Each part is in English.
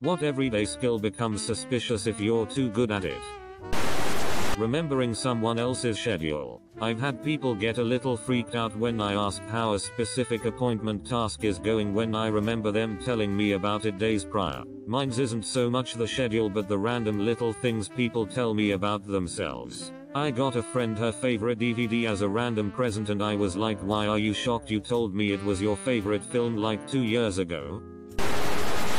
What everyday skill becomes suspicious if you're too good at it? Remembering someone else's schedule. I've had people get a little freaked out when I ask how a specific appointment task is going when I remember them telling me about it days prior. Mine's isn't so much the schedule but the random little things people tell me about themselves. I got a friend her favorite DVD as a random present and I was like why are you shocked you told me it was your favorite film like two years ago?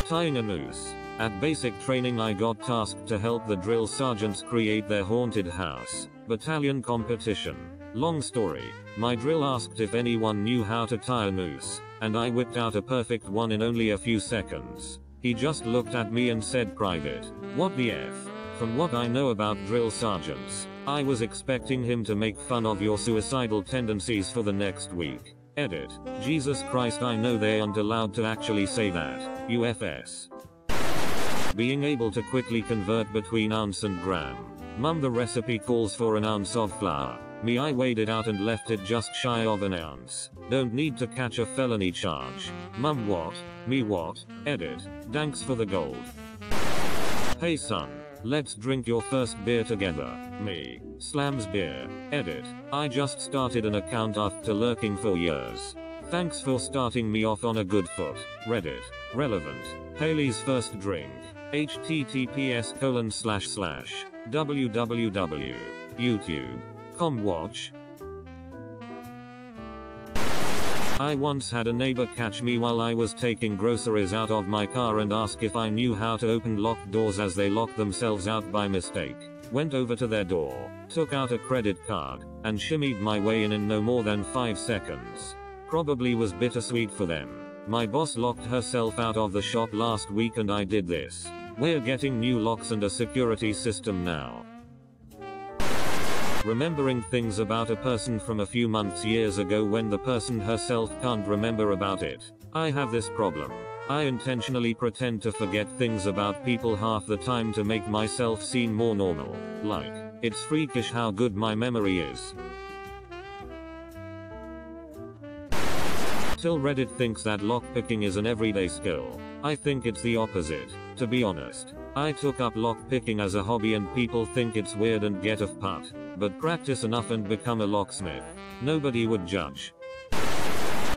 Tying a noose. At basic training I got tasked to help the drill sergeants create their haunted house. Battalion competition. Long story. My drill asked if anyone knew how to tie a noose, and I whipped out a perfect one in only a few seconds. He just looked at me and said private. What the F? From what I know about drill sergeants, I was expecting him to make fun of your suicidal tendencies for the next week. Edit. Jesus Christ I know they aren't allowed to actually say that. UFS being able to quickly convert between ounce and gram. Mum the recipe calls for an ounce of flour. Me I weighed it out and left it just shy of an ounce. Don't need to catch a felony charge. Mum what? Me what? Edit. Thanks for the gold. Hey son. Let's drink your first beer together. Me. Slams beer. Edit. I just started an account after lurking for years. Thanks for starting me off on a good foot. Reddit. Relevant. Haley's first drink https colon slash slash www youtube com watch I once had a neighbor catch me while I was taking groceries out of my car and ask if I knew how to open locked doors as they locked themselves out by mistake. Went over to their door, took out a credit card, and shimmied my way in in no more than 5 seconds. Probably was bittersweet for them. My boss locked herself out of the shop last week and I did this. We're getting new locks and a security system now. Remembering things about a person from a few months years ago when the person herself can't remember about it. I have this problem. I intentionally pretend to forget things about people half the time to make myself seem more normal. Like, it's freakish how good my memory is. Till Reddit thinks that lockpicking is an everyday skill. I think it's the opposite. To be honest, I took up lockpicking as a hobby and people think it's weird and get off put, but practice enough and become a locksmith. Nobody would judge.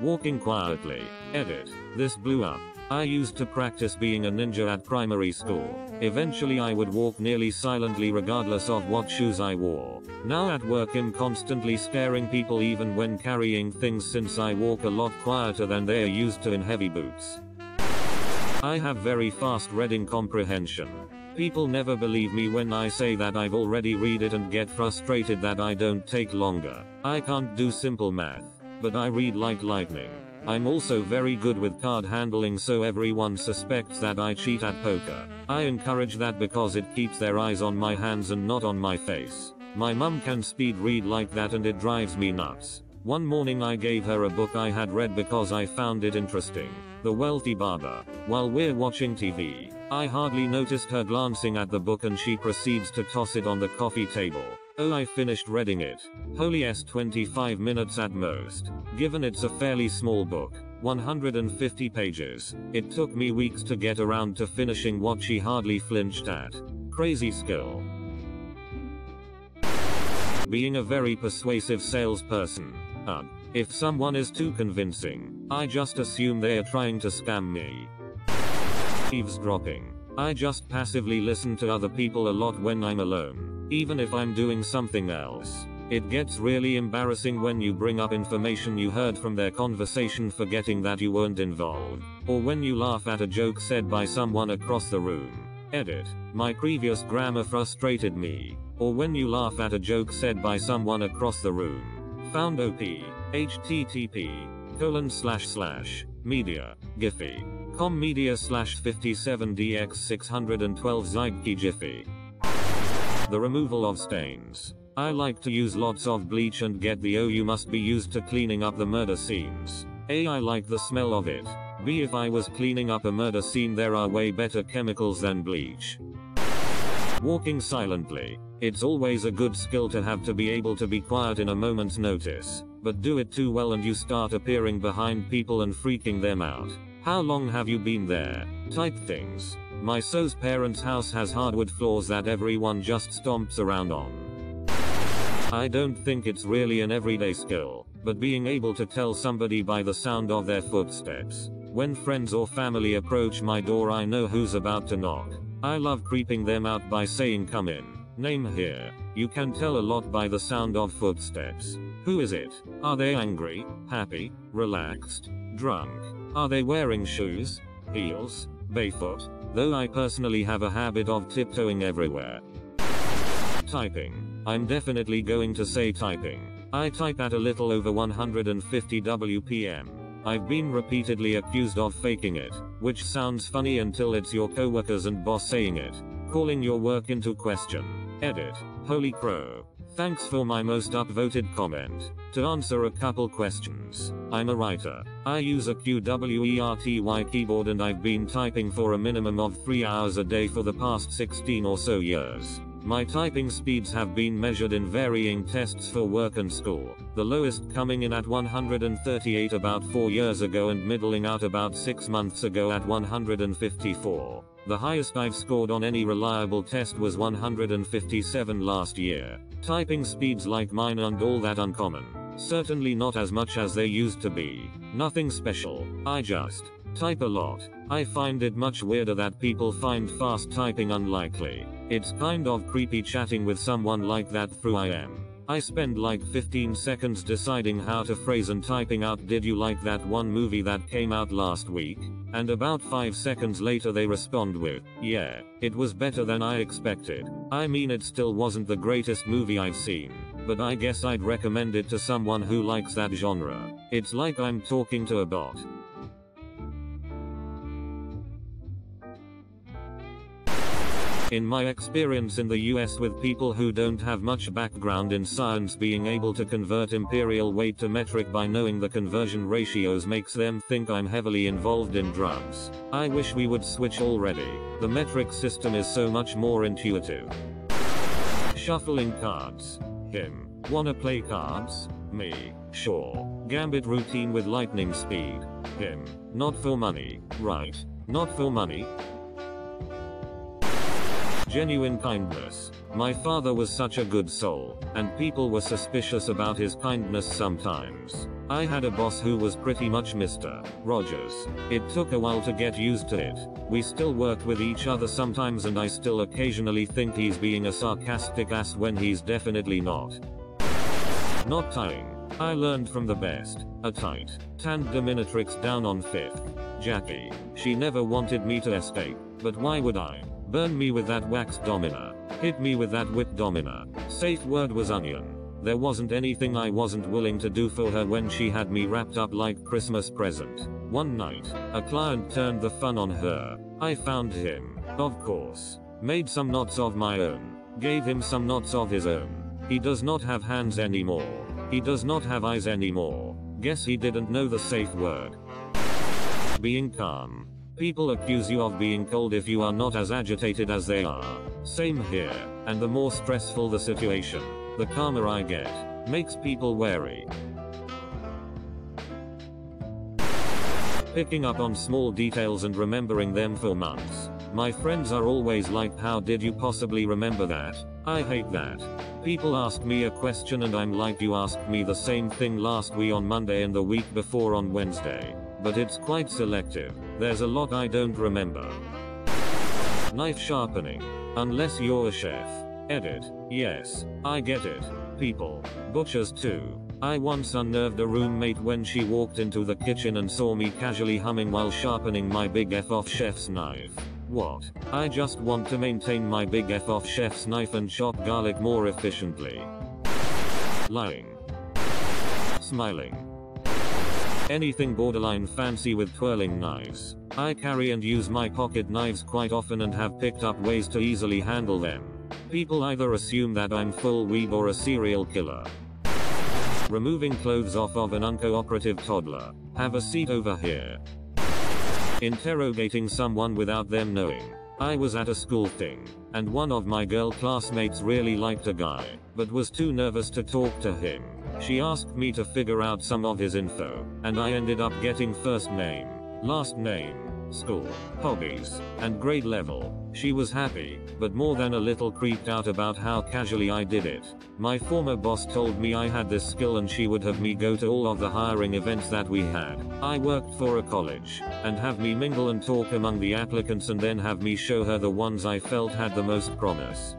Walking quietly. Edit. This blew up. I used to practice being a ninja at primary school. Eventually I would walk nearly silently regardless of what shoes I wore. Now at work I'm constantly scaring people even when carrying things since I walk a lot quieter than they are used to in heavy boots. I have very fast reading comprehension. People never believe me when I say that I've already read it and get frustrated that I don't take longer. I can't do simple math, but I read like lightning. I'm also very good with card handling so everyone suspects that I cheat at poker. I encourage that because it keeps their eyes on my hands and not on my face. My mum can speed read like that and it drives me nuts. One morning I gave her a book I had read because I found it interesting. The Wealthy Barber. While we're watching TV, I hardly noticed her glancing at the book and she proceeds to toss it on the coffee table. Oh I finished reading it. Holy s 25 minutes at most. Given it's a fairly small book, 150 pages, it took me weeks to get around to finishing what she hardly flinched at. Crazy skill. Being a very persuasive salesperson. If someone is too convincing, I just assume they are trying to scam me. Eavesdropping. I just passively listen to other people a lot when I'm alone, even if I'm doing something else. It gets really embarrassing when you bring up information you heard from their conversation forgetting that you weren't involved, or when you laugh at a joke said by someone across the room. Edit. My previous grammar frustrated me. Or when you laugh at a joke said by someone across the room. Found OP. http colon slash slash media giphy com media slash 57dx 612 Zeitke Jiffy. The removal of stains. I like to use lots of bleach and get the OU must be used to cleaning up the murder scenes. A I like the smell of it. B if I was cleaning up a murder scene there are way better chemicals than bleach. Walking silently. It's always a good skill to have to be able to be quiet in a moment's notice, but do it too well and you start appearing behind people and freaking them out. How long have you been there? Type things. My so's parents' house has hardwood floors that everyone just stomps around on. I don't think it's really an everyday skill, but being able to tell somebody by the sound of their footsteps. When friends or family approach my door, I know who's about to knock. I love creeping them out by saying, Come in. Name here. You can tell a lot by the sound of footsteps. Who is it? Are they angry, happy, relaxed, drunk? Are they wearing shoes, heels, barefoot? Though I personally have a habit of tiptoeing everywhere. Typing. I'm definitely going to say typing. I type at a little over 150 WPM. I've been repeatedly accused of faking it, which sounds funny until it's your coworkers and boss saying it, calling your work into question. Edit. Holy crow. Thanks for my most upvoted comment. To answer a couple questions, I'm a writer. I use a QWERTY keyboard and I've been typing for a minimum of 3 hours a day for the past 16 or so years. My typing speeds have been measured in varying tests for work and school, the lowest coming in at 138 about 4 years ago and middling out about 6 months ago at 154. The highest I've scored on any reliable test was 157 last year. Typing speeds like mine aren't all that uncommon. Certainly not as much as they used to be. Nothing special. I just type a lot. I find it much weirder that people find fast typing unlikely. It's kind of creepy chatting with someone like that through IM. I spend like 15 seconds deciding how to phrase and typing out did you like that one movie that came out last week? And about 5 seconds later they respond with, yeah, it was better than I expected. I mean it still wasn't the greatest movie I've seen, but I guess I'd recommend it to someone who likes that genre. It's like I'm talking to a bot. In my experience in the US with people who don't have much background in science being able to convert imperial weight to metric by knowing the conversion ratios makes them think I'm heavily involved in drugs. I wish we would switch already. The metric system is so much more intuitive. Shuffling cards. Him. Wanna play cards? Me. Sure. Gambit routine with lightning speed. Him. Not for money. Right. Not for money. Genuine kindness. My father was such a good soul, and people were suspicious about his kindness sometimes. I had a boss who was pretty much Mr. Rogers. It took a while to get used to it. We still work with each other sometimes and I still occasionally think he's being a sarcastic ass when he's definitely not. Not tying. I learned from the best. A tight, tanned dominatrix down on 5th. Jackie. She never wanted me to escape, but why would I? Burn me with that wax domina. Hit me with that whip domina. Safe word was onion. There wasn't anything I wasn't willing to do for her when she had me wrapped up like Christmas present. One night, a client turned the fun on her. I found him, of course. Made some knots of my own. Gave him some knots of his own. He does not have hands anymore. He does not have eyes anymore. Guess he didn't know the safe word. Being calm. People accuse you of being cold if you are not as agitated as they are. Same here, and the more stressful the situation, the calmer I get. Makes people wary. Picking up on small details and remembering them for months. My friends are always like how did you possibly remember that? I hate that. People ask me a question and I'm like you asked me the same thing last week on Monday and the week before on Wednesday but it's quite selective. There's a lot I don't remember. Knife sharpening. Unless you're a chef. Edit. Yes, I get it. People. Butchers too. I once unnerved a roommate when she walked into the kitchen and saw me casually humming while sharpening my big F off chef's knife. What? I just want to maintain my big F off chef's knife and chop garlic more efficiently. Lying. Smiling. Anything borderline fancy with twirling knives. I carry and use my pocket knives quite often and have picked up ways to easily handle them. People either assume that I'm full weeb or a serial killer. Removing clothes off of an uncooperative toddler. Have a seat over here. Interrogating someone without them knowing. I was at a school thing, and one of my girl classmates really liked a guy, but was too nervous to talk to him. She asked me to figure out some of his info, and I ended up getting first name, last name, school, hobbies, and grade level. She was happy, but more than a little creeped out about how casually I did it. My former boss told me I had this skill and she would have me go to all of the hiring events that we had. I worked for a college, and have me mingle and talk among the applicants and then have me show her the ones I felt had the most promise.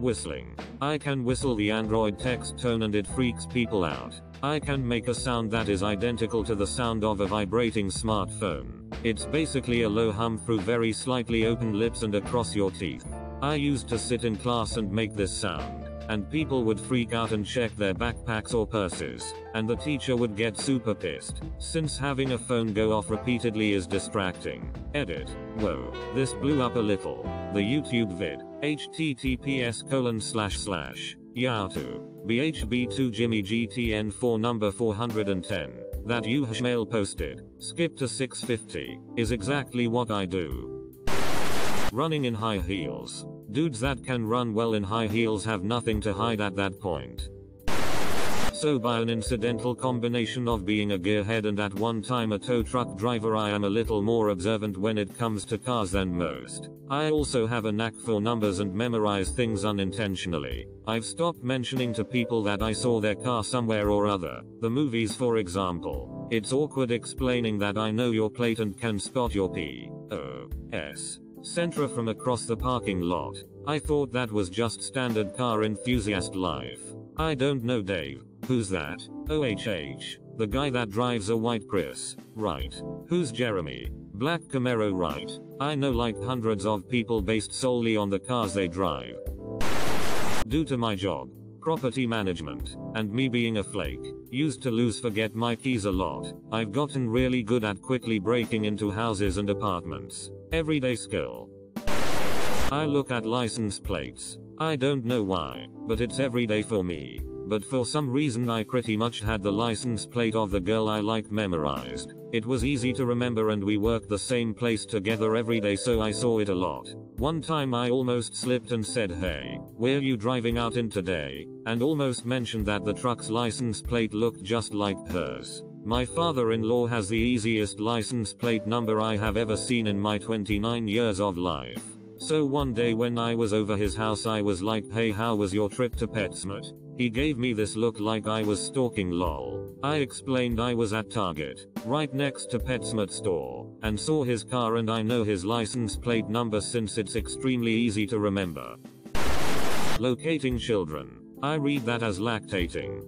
Whistling. I can whistle the Android text tone and it freaks people out. I can make a sound that is identical to the sound of a vibrating smartphone. It's basically a low hum through very slightly opened lips and across your teeth. I used to sit in class and make this sound, and people would freak out and check their backpacks or purses, and the teacher would get super pissed, since having a phone go off repeatedly is distracting. Edit. Whoa, this blew up a little. The YouTube vid. Https colon slash slash. Yahoo. BHB2 Jimmy GTN4 number 410. That you Hashmail posted. Skip to 650. Is exactly what I do. Running in high heels. Dudes that can run well in high heels have nothing to hide at that point. So by an incidental combination of being a gearhead and at one time a tow truck driver I am a little more observant when it comes to cars than most. I also have a knack for numbers and memorize things unintentionally. I've stopped mentioning to people that I saw their car somewhere or other. The movies for example. It's awkward explaining that I know your plate and can spot your P. O. S. Sentra from across the parking lot. I thought that was just standard car enthusiast life. I don't know Dave. Who's that? OHH. The guy that drives a white Prius. Right. Who's Jeremy? Black Camaro right. I know like hundreds of people based solely on the cars they drive. Due to my job, property management, and me being a flake, used to lose forget my keys a lot, I've gotten really good at quickly breaking into houses and apartments. Everyday skill. I look at license plates. I don't know why, but it's everyday for me but for some reason I pretty much had the license plate of the girl I like memorized. It was easy to remember and we worked the same place together every day so I saw it a lot. One time I almost slipped and said hey, where you driving out in today? And almost mentioned that the truck's license plate looked just like hers. My father-in-law has the easiest license plate number I have ever seen in my 29 years of life. So one day when I was over his house I was like hey how was your trip to PetSmart? He gave me this look like I was stalking lol. I explained I was at Target, right next to PetSmart store, and saw his car and I know his license plate number since it's extremely easy to remember. Locating children. I read that as lactating.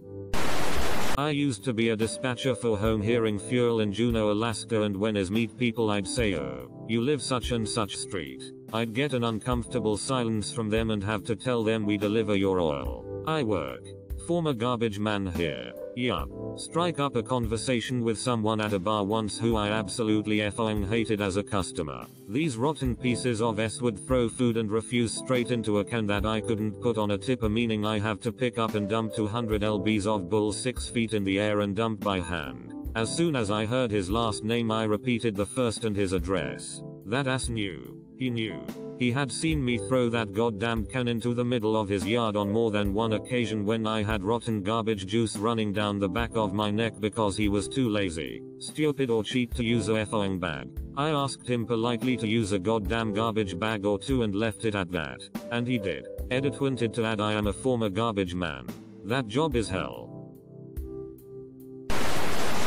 I used to be a dispatcher for home hearing fuel in Juneau, Alaska and when as meet people I'd say oh, you live such and such street. I'd get an uncomfortable silence from them and have to tell them we deliver your oil. I work. Former garbage man here. Yup. Strike up a conversation with someone at a bar once who I absolutely effing hated as a customer. These rotten pieces of S would throw food and refuse straight into a can that I couldn't put on a tipper meaning I have to pick up and dump 200 lbs of bull 6 feet in the air and dump by hand. As soon as I heard his last name I repeated the first and his address. That ass knew. He knew. He had seen me throw that goddamn can into the middle of his yard on more than one occasion when I had rotten garbage juice running down the back of my neck because he was too lazy, stupid or cheap to use a effing bag. I asked him politely to use a goddamn garbage bag or two and left it at that. And he did. Edit wanted to add I am a former garbage man. That job is hell.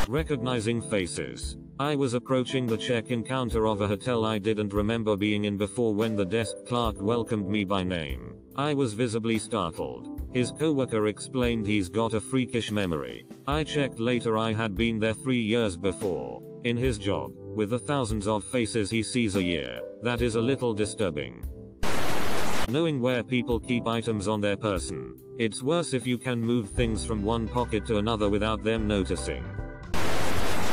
Recognizing faces. I was approaching the check-in counter of a hotel I didn't remember being in before when the desk clerk welcomed me by name. I was visibly startled. His coworker explained he's got a freakish memory. I checked later I had been there three years before. In his job, with the thousands of faces he sees a year, that is a little disturbing. Knowing where people keep items on their person. It's worse if you can move things from one pocket to another without them noticing.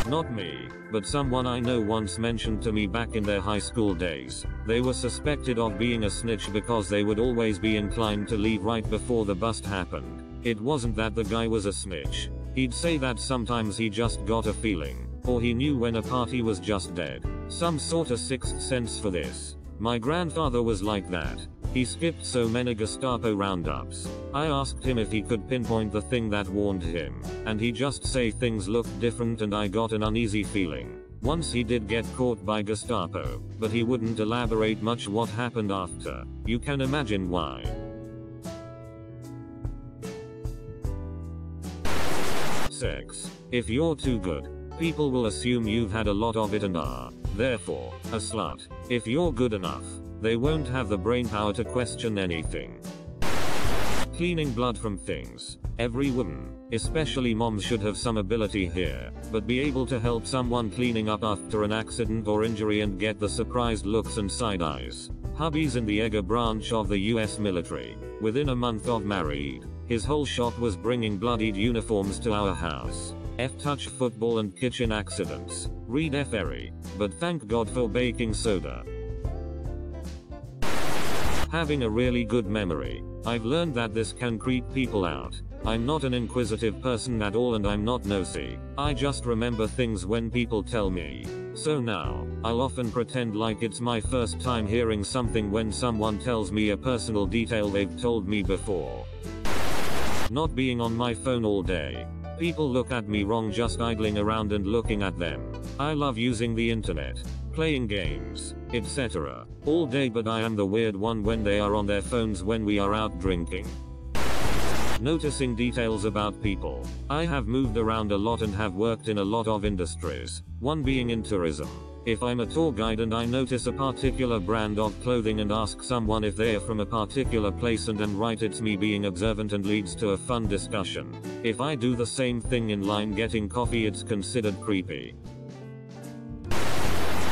Not me, but someone I know once mentioned to me back in their high school days. They were suspected of being a snitch because they would always be inclined to leave right before the bust happened. It wasn't that the guy was a snitch. He'd say that sometimes he just got a feeling, or he knew when a party was just dead. Some sorta sixth sense for this. My grandfather was like that. He skipped so many Gestapo roundups. I asked him if he could pinpoint the thing that warned him, and he just say things looked different and I got an uneasy feeling. Once he did get caught by Gestapo, but he wouldn't elaborate much what happened after. You can imagine why. Sex. If you're too good, people will assume you've had a lot of it and are, therefore, a slut. If you're good enough, they won't have the brain power to question anything. Cleaning blood from things. Every woman, especially moms should have some ability here, but be able to help someone cleaning up after an accident or injury and get the surprised looks and side eyes. Hubby's in the Edgar branch of the US military. Within a month of married, his whole shop was bringing bloodied uniforms to our house. F touch football and kitchen accidents. Read F. But thank God for baking soda. Having a really good memory. I've learned that this can creep people out. I'm not an inquisitive person at all and I'm not nosy. I just remember things when people tell me. So now, I'll often pretend like it's my first time hearing something when someone tells me a personal detail they've told me before. Not being on my phone all day. People look at me wrong just idling around and looking at them. I love using the internet playing games, etc. all day but I am the weird one when they are on their phones when we are out drinking. Noticing details about people. I have moved around a lot and have worked in a lot of industries, one being in tourism. If I'm a tour guide and I notice a particular brand of clothing and ask someone if they are from a particular place and then write it's me being observant and leads to a fun discussion. If I do the same thing in line getting coffee it's considered creepy.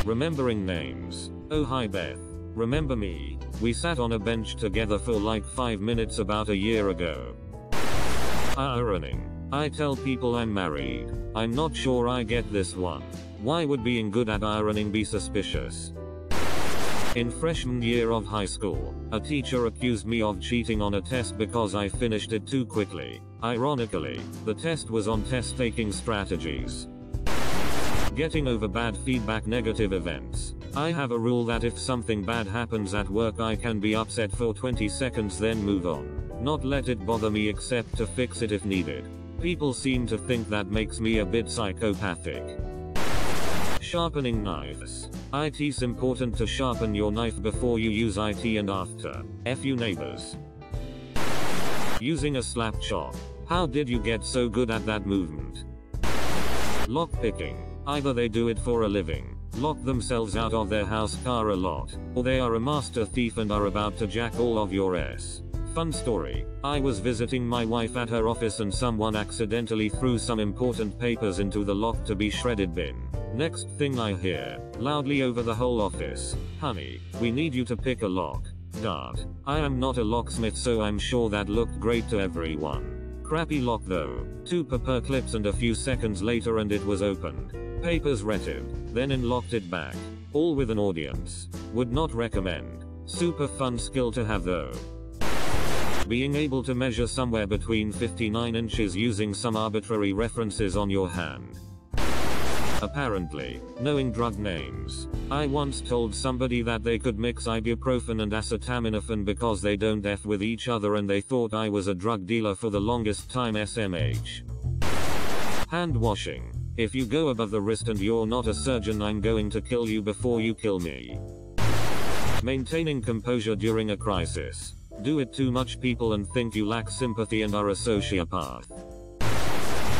Remembering names. Oh hi Beth. Remember me? We sat on a bench together for like 5 minutes about a year ago. Ah, ah, ironing. I tell people I'm married. I'm not sure I get this one. Why would being good at ah, ironing be suspicious? In freshman year of high school, a teacher accused me of cheating on a test because I finished it too quickly. Ironically, the test was on test taking strategies. Getting over bad feedback negative events. I have a rule that if something bad happens at work I can be upset for 20 seconds then move on. Not let it bother me except to fix it if needed. People seem to think that makes me a bit psychopathic. Sharpening knives. It's important to sharpen your knife before you use it and after. F you neighbors. Using a slap chop. How did you get so good at that movement? Lockpicking. Either they do it for a living, lock themselves out of their house car a lot, or they are a master thief and are about to jack all of your ass. Fun story. I was visiting my wife at her office and someone accidentally threw some important papers into the lock to be shredded bin. Next thing I hear, loudly over the whole office, honey, we need you to pick a lock. Dart. I am not a locksmith so I'm sure that looked great to everyone. Crappy lock though. Two paper clips and a few seconds later and it was opened. Papers retive, then unlocked it back. All with an audience. Would not recommend. Super fun skill to have though. Being able to measure somewhere between 59 inches using some arbitrary references on your hand. Apparently, knowing drug names. I once told somebody that they could mix ibuprofen and acetaminophen because they don't F with each other and they thought I was a drug dealer for the longest time SMH. Hand washing. If you go above the wrist and you're not a surgeon I'm going to kill you before you kill me. Maintaining composure during a crisis. Do it too much people and think you lack sympathy and are a sociopath.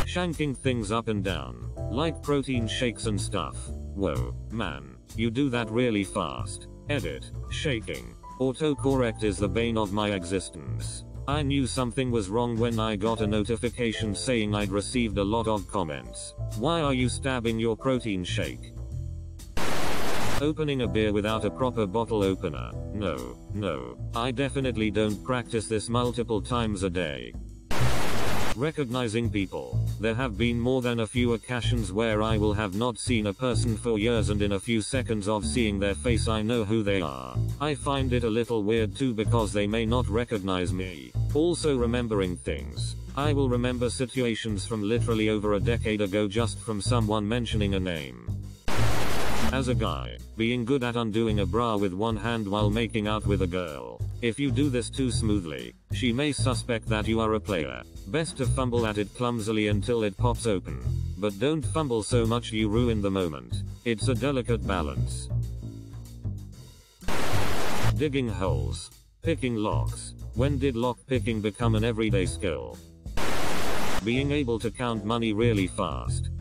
Shanking things up and down. Like protein shakes and stuff. Whoa, man. You do that really fast. Edit. Shaking. Autocorrect is the bane of my existence. I knew something was wrong when I got a notification saying I'd received a lot of comments. Why are you stabbing your protein shake? Opening a beer without a proper bottle opener. No, no. I definitely don't practice this multiple times a day. Recognizing people. There have been more than a few occasions where I will have not seen a person for years and in a few seconds of seeing their face I know who they are. I find it a little weird too because they may not recognize me. Also remembering things. I will remember situations from literally over a decade ago just from someone mentioning a name. As a guy, being good at undoing a bra with one hand while making out with a girl. If you do this too smoothly, she may suspect that you are a player. Best to fumble at it clumsily until it pops open. But don't fumble so much you ruin the moment. It's a delicate balance. Digging holes. Picking locks. When did lock picking become an everyday skill? Being able to count money really fast.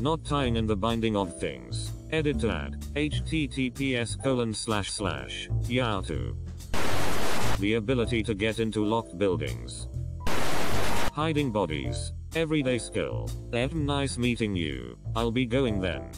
Not tying in the binding of things. Edit to add. https colon slash slash. Yahoo. The ability to get into locked buildings. Hiding bodies. Everyday skill. Ev nice meeting you. I'll be going then.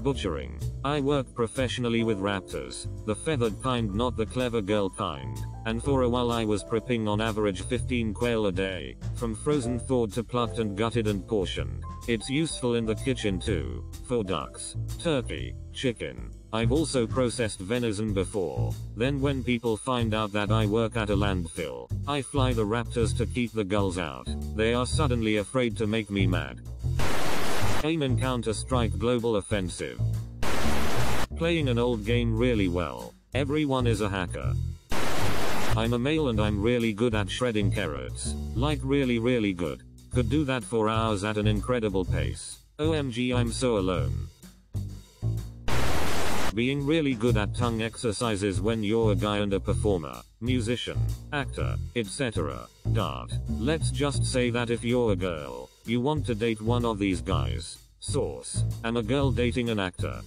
Butchering. I work professionally with raptors, the feathered kind not the clever girl kind, and for a while I was prepping on average 15 quail a day, from frozen thawed to plucked and gutted and portioned. It's useful in the kitchen too, for ducks, turkey, chicken. I've also processed venison before. Then when people find out that I work at a landfill, I fly the raptors to keep the gulls out. They are suddenly afraid to make me mad. Aim in Counter-Strike Global Offensive. Playing an old game really well. Everyone is a hacker. I'm a male and I'm really good at shredding carrots. Like really really good. Could do that for hours at an incredible pace. OMG I'm so alone. Being really good at tongue exercises when you're a guy and a performer, musician, actor, etc. Dart. Let's just say that if you're a girl, you want to date one of these guys. Source. I'm a girl dating an actor.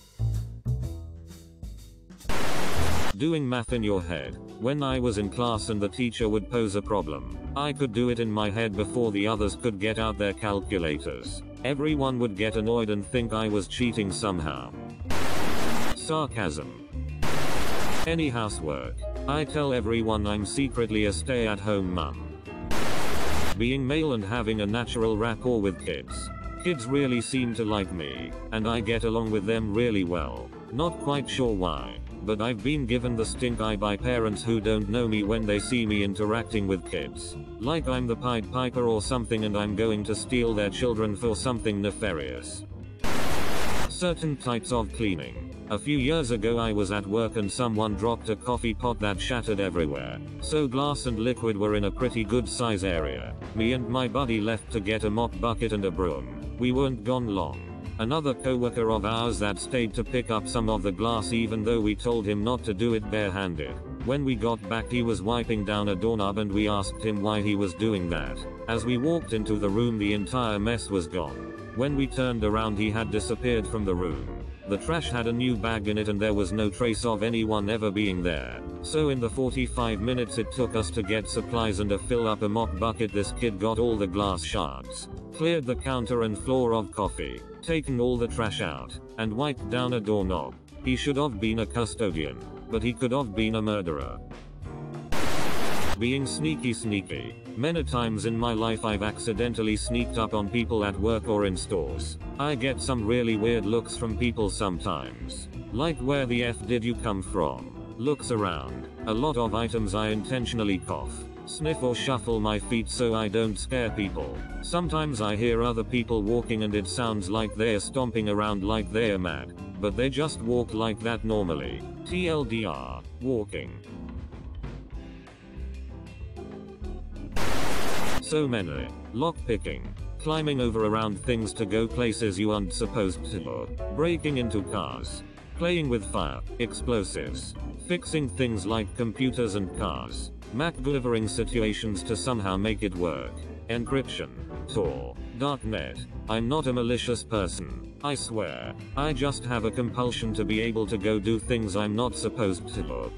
Doing math in your head. When I was in class and the teacher would pose a problem, I could do it in my head before the others could get out their calculators. Everyone would get annoyed and think I was cheating somehow. Sarcasm. Any housework. I tell everyone I'm secretly a stay at home mum being male and having a natural rapport with kids. Kids really seem to like me, and I get along with them really well. Not quite sure why, but I've been given the stink eye by parents who don't know me when they see me interacting with kids. Like I'm the Pied Piper or something and I'm going to steal their children for something nefarious. Certain types of cleaning. A few years ago I was at work and someone dropped a coffee pot that shattered everywhere. So glass and liquid were in a pretty good size area. Me and my buddy left to get a mop bucket and a broom. We weren't gone long. Another coworker of ours that stayed to pick up some of the glass even though we told him not to do it barehanded. When we got back he was wiping down a doorknob and we asked him why he was doing that. As we walked into the room the entire mess was gone. When we turned around he had disappeared from the room. The trash had a new bag in it and there was no trace of anyone ever being there. So in the 45 minutes it took us to get supplies and a fill up a mop bucket this kid got all the glass shards, cleared the counter and floor of coffee, taken all the trash out, and wiped down a doorknob. He should have been a custodian, but he could have been a murderer. Being sneaky sneaky. Many times in my life I've accidentally sneaked up on people at work or in stores. I get some really weird looks from people sometimes. Like where the F did you come from? Looks around. A lot of items I intentionally cough, sniff or shuffle my feet so I don't scare people. Sometimes I hear other people walking and it sounds like they're stomping around like they're mad, but they just walk like that normally. TLDR, walking. So many. Lockpicking. Climbing over around things to go places you aren't supposed to. Breaking into cars. Playing with fire, explosives. Fixing things like computers and cars. MacGyvering situations to somehow make it work. Encryption. Tor. Darknet. I'm not a malicious person. I swear. I just have a compulsion to be able to go do things I'm not supposed to.